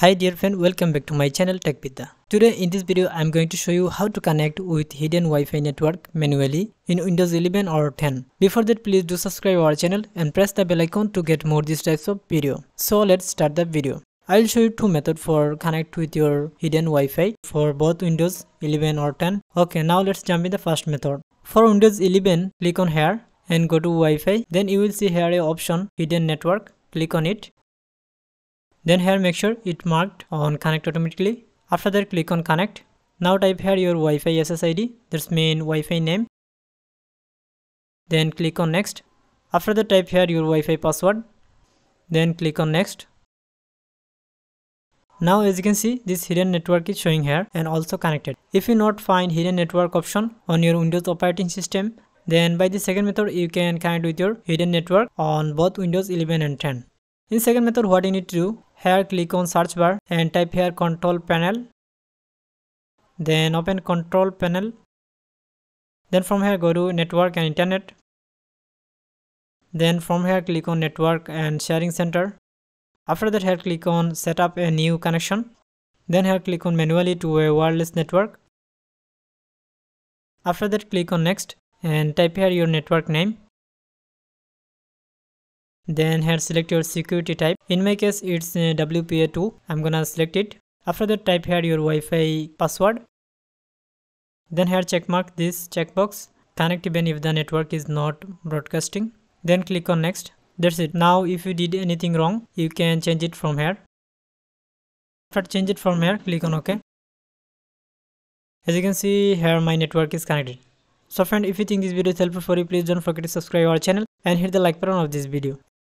Hi dear friend, welcome back to my channel Tech Bidda. Today in this video I am going to show you how to connect with hidden Wi-Fi network manually in Windows 11 or 10. Before that please do subscribe our channel and press the bell icon to get more these types of video. So let's start the video. I'll show you two methods for connect with your hidden Wi-Fi for both Windows 11 or 10. Okay now let's jump in the first method. For Windows 11 click on here and go to Wi-Fi then you will see here a option hidden network click on it then here make sure it marked on connect automatically. After that click on connect. Now type here your Wi-Fi SSID that's main Wi-Fi name. Then click on next. After that type here your Wi-Fi password. Then click on next. Now as you can see this hidden network is showing here and also connected. If you not find hidden network option on your Windows operating system then by the second method you can connect with your hidden network on both Windows 11 and 10. In second method what you need to do here click on search bar and type here control panel. Then open control panel. Then from here go to network and internet. Then from here click on network and sharing center. After that here click on set up a new connection. Then here click on manually to a wireless network. After that click on next and type here your network name then here select your security type. In my case it's uh, WPA2 I'm gonna select it. After that type here your Wi-Fi password. Then here check mark this checkbox. Connect even if the network is not broadcasting. Then click on next. That's it. Now if you did anything wrong you can change it from here. After change it from here click on ok as you can see here my network is connected. So friend if you think this video is helpful for you please don't forget to subscribe our channel and hit the like button of this video